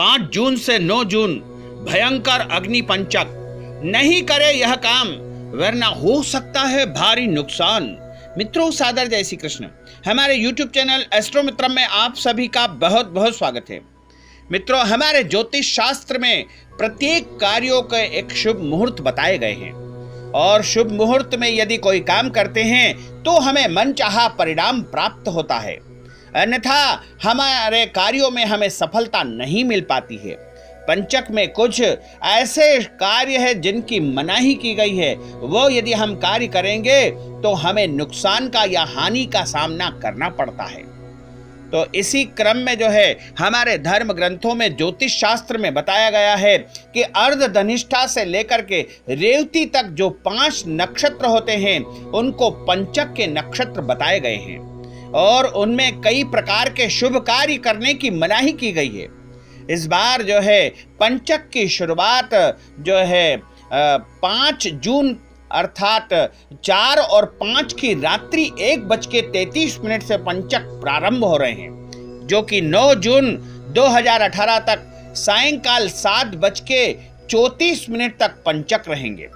पाँच जून से नौ जून, भयंकर अग्नि पंचक। नहीं करे यह काम, वरना हो सकता है भारी नुकसान। मित्रों, सादर जय श्री कृष्ण। हमारे YouTube चैनल एस्ट्रो मित्र में आप सभी का बहुत बहुत स्वागत है। मित्रों, हमारे ज्योतिष शास्त्र में प्रत्येक कार्यों के एक शुभ मुहूर्त बताए गए हैं। और शुभ मुहूर्त में यदि कोई काम करते हैं तो हमें मनचाहा परिणाम प्राप्त होता है। अन्यथा हमारे कार्यों में हमें सफलता नहीं मिल पाती है। पंचक में कुछ ऐसे कार्य है जिनकी मनाही की गई है। वो यदि हम कार्य करेंगे तो हमें नुकसान का या हानि का सामना करना पड़ता है। तो इसी क्रम में जो है, हमारे धर्म ग्रंथों में ज्योतिष शास्त्र में बताया गया है कि अर्ध धनिष्ठा से लेकर के रेवती तक जो पाँच नक्षत्र होते हैं, उनको पंचक के नक्षत्र बताए गए हैं। और उनमें कई प्रकार के शुभ कार्य करने की मनाही की गई है। इस बार जो है, पंचक की शुरुआत जो है पाँच जून अर्थात चार और पाँच की रात्रि एक बज के तैतीस मिनट से पंचक प्रारंभ हो रहे हैं, जो कि 9 जून 2018 तक सायंकाल सात बज के चौंतीस मिनट तक पंचक रहेंगे।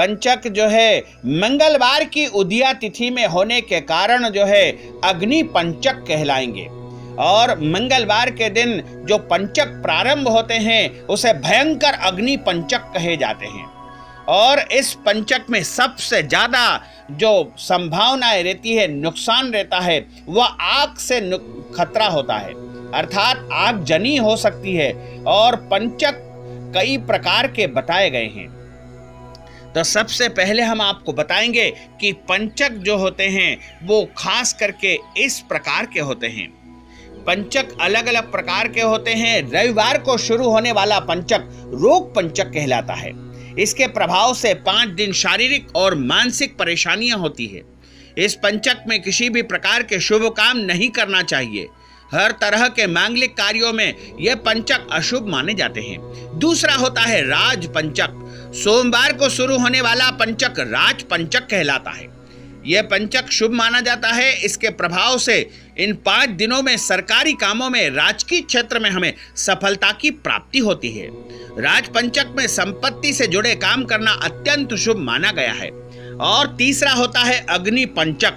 पंचक जो है मंगलवार की उदिया तिथि में होने के कारण जो है अग्नि पंचक कहलाएँगे। और मंगलवार के दिन जो पंचक प्रारंभ होते हैं, उसे भयंकर अग्नि पंचक कहे जाते हैं। और इस पंचक में सबसे ज़्यादा जो संभावनाएँ रहती है, नुकसान रहता है, वह आग से खतरा होता है। अर्थात आग जनी हो सकती है और पंचक कई प्रकार के बताए गए हैं। तो सबसे पहले हम आपको बताएँगे कि पंचक जो होते हैं, वो खास करके इस प्रकार के होते हैं। पंचक अलग अलग प्रकार के होते हैं। रविवार को शुरू होने वाला पंचक रोग पंचक कहलाता है। इसके प्रभाव से पाँच दिन शारीरिक और मानसिक परेशानियाँ होती है। इस पंचक में किसी भी प्रकार के शुभ काम नहीं करना चाहिए। हर तरह के मांगलिक कार्यों में यह पंचक अशुभ माने जाते हैं। दूसरा होता है राज पंचक सोमवार को शुरू होने वाला पंचक राज पंचक कहलाता है। यह पंचक शुभ माना जाता है। इसके प्रभाव से इन पाँच दिनों में सरकारी कामों में राजकीय क्षेत्र में हमें सफलता की प्राप्ति होती है। राज पंचक में संपत्ति से जुड़े काम करना अत्यंत शुभ माना गया है। और तीसरा होता है अग्नि पंचक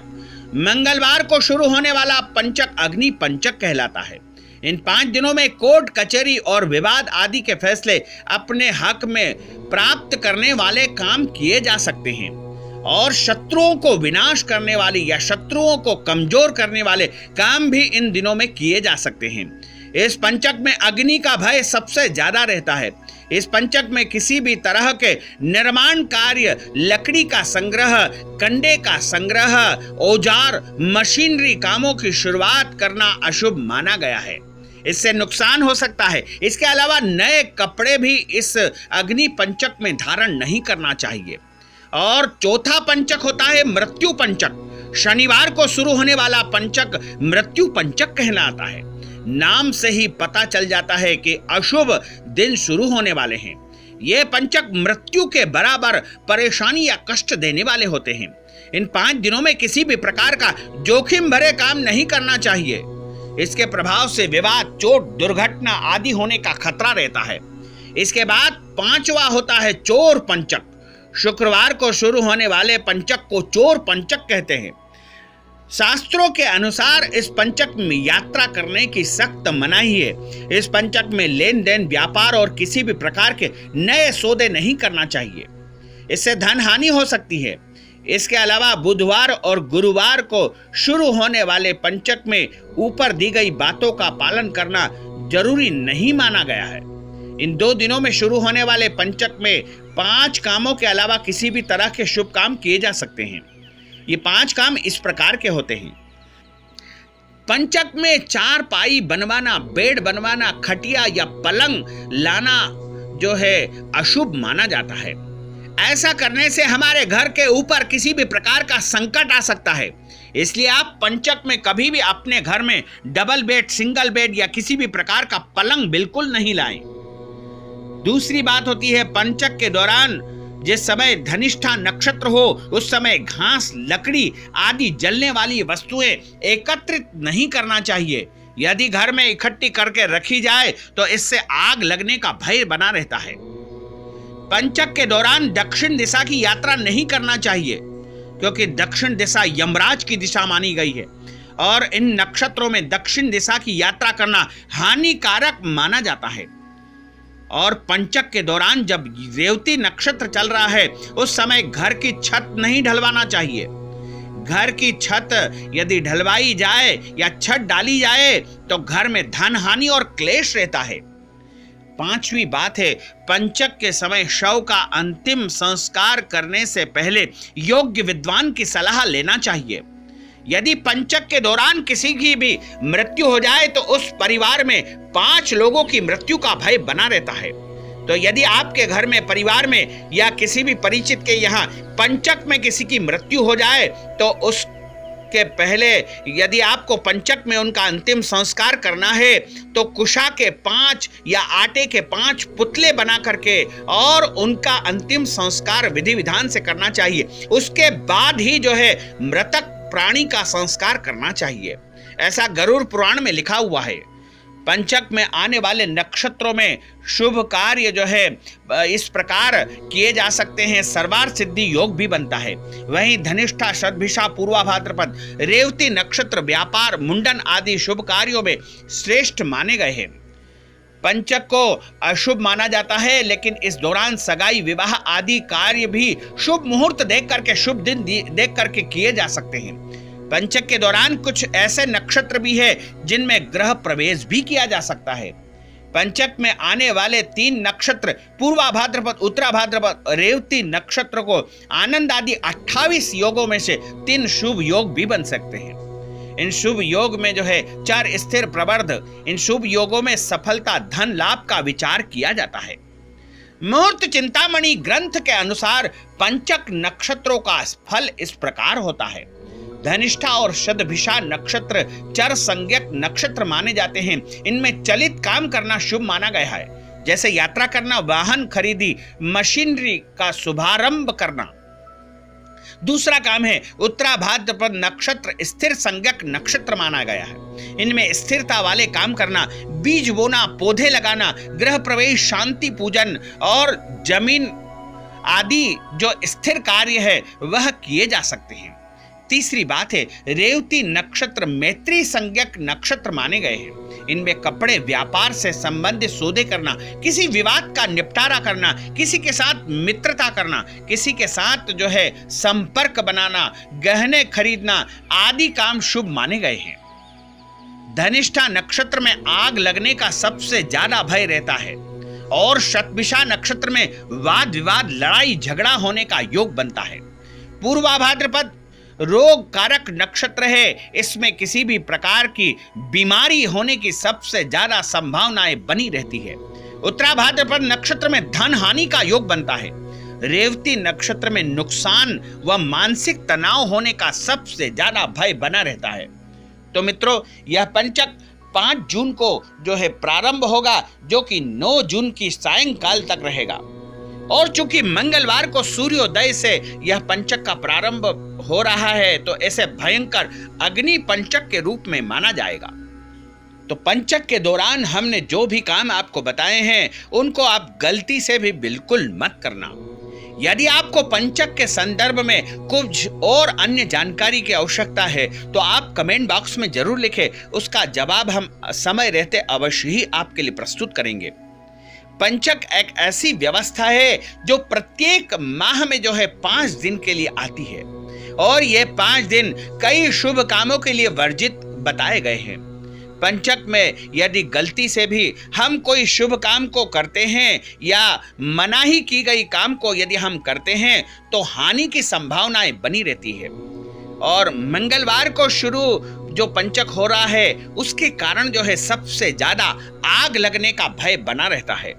मंगलवार को शुरू होने वाला पंचक अग्नि पंचक कहलाता है। इन पाँच दिनों में कोर्ट, कचहरी और विवाद आदि के फैसले अपने हक में प्राप्त करने वाले काम किए जा सकते हैं। और शत्रुओं को विनाश करने वाले या शत्रुओं को कमज़ोर करने वाले काम भी इन दिनों में किए जा सकते हैं। इस पंचक में अग्नि का भय सबसे ज़्यादा रहता है। इस पंचक में किसी भी तरह के निर्माण कार्य, लकड़ी का संग्रह, कंडे का संग्रह, औज़ार, मशीनरी कामों की शुरुआत करना अशुभ माना गया है। इससे नुकसान हो सकता है। इसके अलावा नए कपड़े भी इस अग्नि पंचक में धारण नहीं करना चाहिए। और चौथा पंचक होता है मृत्यु पंचक। शनिवार को शुरू होने वाला पंचक मृत्यु पंचक कहलाता है। नाम से ही पता चल जाता है कि अशुभ दिन शुरू होने वाले हैं। ये पंचक मृत्यु के बराबर परेशानी या कष्ट देने वाले होते हैं। इन पाँच दिनों में किसी भी प्रकार का जोखिम भरे काम नहीं करना चाहिए। इसके प्रभाव से विवाद, चोट, दुर्घटना आदि होने का खतरा रहता है। इसके बाद पांचवा होता है चोर पंचक। शुक्रवार को शुरू होने वाले पंचक को चोर पंचक कहते हैं। शास्त्रों के अनुसार इस पंचक में यात्रा करने की सख्त मनाही है। इस पंचक में लेन देन व्यापार और किसी भी प्रकार के नए सौदे नहीं करना चाहिए। इससे धन हानि हो सकती है। इसके अलावा बुधवार और गुरुवार को शुरू होने वाले पंचक में ऊपर दी गई बातों का पालन करना ज़रूरी नहीं माना गया है। इन दो दिनों में शुरू होने वाले पंचक में पाँच कामों के अलावा किसी भी तरह के शुभ काम किए जा सकते हैं। ये पाँच काम इस प्रकार के होते हैं। पंचक में चार पाई बनवाना, बेड बनवाना, खटिया या पलंग लाना जो है अशुभ माना जाता है। ऐसा करने से हमारे घर के ऊपर किसी भी प्रकार का संकट आ सकता है। इसलिए आप पंचक में कभी भी अपने घर में डबल बेड, सिंगल बेड या किसी भी प्रकार का पलंग बिल्कुल नहीं लाएँ। दूसरी बात होती है पंचक के दौरान जिस समय धनिष्ठा नक्षत्र हो, उस समय घास, लकड़ी आदि जलने वाली वस्तुएँ एकत्रित नहीं करना चाहिए। यदि घर में इकट्ठी करके रखी जाए तो इससे आग लगने का भय बना रहता है। पंचक के दौरान दक्षिण दिशा की यात्रा नहीं करना चाहिए, क्योंकि दक्षिण दिशा यमराज की दिशा मानी गई है। और इन नक्षत्रों में दक्षिण दिशा की यात्रा करना हानिकारक माना जाता है। और पंचक के दौरान जब रेवती नक्षत्र चल रहा है, उस समय घर की छत नहीं ढलवाना चाहिए। घर की छत यदि ढलवाई जाए या छत डाली जाए तो घर में धन हानि और क्लेश रहता है। पांचवी बात है, पंचक के समय शव का अंतिम संस्कार करने से पहले योग्य विद्वान की सलाह लेना चाहिए। यदि पंचक के दौरान किसी की भी मृत्यु हो जाए तो उस परिवार में पाँच लोगों की मृत्यु का भय बना रहता है। तो यदि आपके घर में, परिवार में या किसी भी परिचित के यहाँ पंचक में किसी की मृत्यु हो जाए तो उस के पहले यदि आपको पंचक में उनका अंतिम संस्कार करना है तो कुशा के पाँच या आटे के पाँच पुतले बना करके और उनका अंतिम संस्कार विधि विधान से करना चाहिए। उसके बाद ही जो है मृतक प्राणी का संस्कार करना चाहिए। ऐसा गरुड़ पुराण में लिखा हुआ है। पंचक में आने वाले नक्षत्रों में शुभ कार्य जो है इस प्रकार किए जा सकते हैं। सर्वार सिद्धि योग भी बनता है। वहीं धनिष्ठा शतभिषा पूर्वा भाद्रपद, रेवती नक्षत्र, व्यापार, मुंडन आदि शुभ कार्यों में श्रेष्ठ माने गए हैं। पंचक को अशुभ माना जाता है, लेकिन इस दौरान सगाई, विवाह आदि कार्य भी शुभ मुहूर्त देख करके, शुभ दिन देख करके किए जा सकते हैं। पंचक के दौरान कुछ ऐसे नक्षत्र भी है जिनमें ग्रह प्रवेश भी किया जा सकता है। पंचक में आने वाले तीन नक्षत्र, पूर्वा भाद्रपद, उत्तरा भाद्रपद, रेवती नक्षत्र को आनंद आदि 28 योगों में से तीन शुभ योग भी बन सकते हैं। इन शुभ योग में जो है, चार स्थिर प्रवर्ध, इन शुभ योगों में सफलता, धन, लाभ का विचार किया जाता है। मुहूर्त चिंतामणि ग्रंथ के अनुसार पंचक नक्षत्रों का फल इस प्रकार होता है। धनिष्ठा और शतभिषा नक्षत्र, चर संज्ञक नक्षत्र माने जाते हैं। इनमें चलित काम करना शुभ माना गया है। जैसे यात्रा करना, वाहन खरीदी, मशीनरी का शुभारंभ करना। दूसरा काम है उत्तरा भाद्रपद नक्षत्र, स्थिर संज्ञक नक्षत्र माना गया है। इनमें स्थिरता वाले काम करना, बीज बोना, पौधे लगाना, गृह प्रवेश, शांति पूजन और ज़मीन आदि जो स्थिर कार्य है, वह किए जा सकते हैं। तीसरी बात है, रेवती नक्षत्र मैत्री संज्ञक नक्षत्र माने गए हैं। इनमें कपड़े व्यापार से संबंधित सौदे करना, किसी विवाद का निपटारा करना, किसी के साथ मित्रता करना, किसी के साथ जो है संपर्क बनाना, गहने खरीदना आदि काम शुभ माने गए हैं। धनिष्ठा नक्षत्र में आग लगने का सबसे ज़्यादा भय रहता है और शतभिषा नक्षत्र में वाद विवाद लड़ाई झगड़ा होने का योग बनता है। पूर्वा भाद्रपद रोग कारक नक्षत्र है। इसमें किसी भी प्रकार की बीमारी होने की सबसे ज़्यादा संभावनाएँ बनी रहती है। उत्तरा भाद्रपद नक्षत्र में धन हानि का योग बनता है। रेवती नक्षत्र में नुकसान व मानसिक तनाव होने का सबसे ज़्यादा भय बना रहता है। तो मित्रों, यह पंचक पाँच जून को जो है प्रारंभ होगा, जो कि नौ जून की सायंकाल तक रहेगा। और चूँकि मंगलवार को सूर्योदय से यह पंचक का प्रारंभ हो रहा है तो ऐसे भयंकर अग्नि पंचक के रूप में माना जाएगा। तो पंचक के दौरान हमने जो भी काम आपको बताए हैं, उनको आप गलती से भी बिल्कुल मत करना। यदि आपको पंचक के संदर्भ में कुछ और अन्य जानकारी की आवश्यकता है तो आप कमेंट बॉक्स में ज़रूर लिखें। उसका जवाब हम समय रहते अवश्य ही आपके लिए प्रस्तुत करेंगे। पंचक एक ऐसी व्यवस्था है, जो प्रत्येक माह में जो है पाँच दिन के लिए आती है। और ये पाँच दिन कई शुभ कामों के लिए वर्जित बताए गए हैं। पंचक में यदि गलती से भी हम कोई शुभ काम को करते हैं या मनाही की गई काम को यदि हम करते हैं तो हानि की संभावनाएँ बनी रहती है। और मंगलवार को शुरू जो पंचक हो रहा है, उसके कारण जो है सबसे ज़्यादा आग लगने का भय बना रहता है।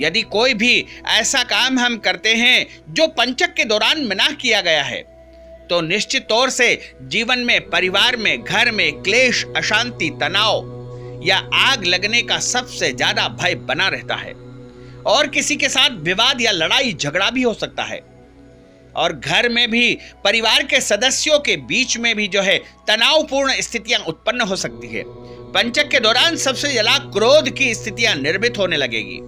यदि कोई भी ऐसा काम हम करते हैं, जो पंचक के दौरान मना किया गया है तो निश्चित तौर से जीवन में, परिवार में, घर में क्लेश, अशांति, तनाव या आग लगने का सबसे ज़्यादा भय बना रहता है। और किसी के साथ विवाद या लड़ाई, झगड़ा भी हो सकता है। और घर में भी, परिवार के सदस्यों के बीच में भी जो है, तनावपूर्ण स्थितियाँ उत्पन्न हो सकती है। पंचक के दौरान सबसे ज़्यादा क्रोध की स्थितियाँ निर्मित होने लगेगी।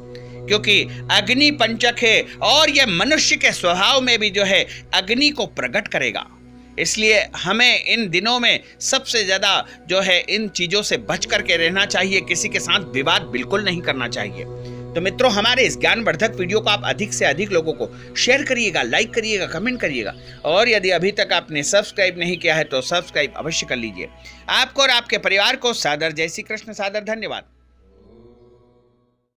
क्योंकि अग्नि पंचक है और यह मनुष्य के स्वभाव में भी जो है, अग्नि को प्रकट करेगा। इसलिए हमें इन दिनों में सबसे ज़्यादा जो है इन चीज़ों से बच करके रहना चाहिए, किसी के साथ विवाद बिल्कुल नहीं करना चाहिए। तो मित्रों, हमारे इस ज्ञानवर्धक वीडियो को आप अधिक से अधिक लोगों को शेयर करिएगा लाइक करिएगा कमेंट करिएगा। और यदि अभी तक आपने सब्सक्राइब नहीं किया है तो सब्सक्राइब अवश्य कर लीजिए। आपको और आपके परिवार को सादर जय श्री कृष्ण, सादर धन्यवाद।